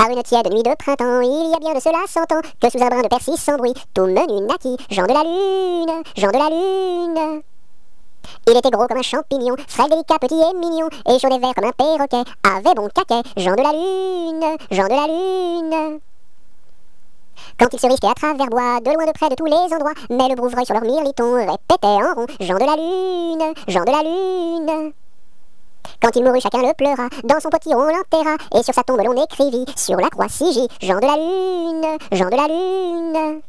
À une tiède nuit de printemps, il y a bien de cela cent ans, que sous un brin de persil sans bruit, tout menu naquit, Jean de la Lune, Jean de la Lune. Il était gros comme un champignon, frais, délicat, petit et mignon, et chaud et vert comme un perroquet, avait bon caquet, Jean de la Lune, Jean de la Lune. Quand il se risquait à travers bois, de loin de près de tous les endroits, mais le brouvreuil sur leur mirliton répétait en rond Jean de la Lune, Jean de la Lune. Quand il mourut, chacun le pleura, dans son potiron on l'enterra, et sur sa tombe l'on écrivit, sur la croix Sigi, Jean de la Lune, Jean de la Lune.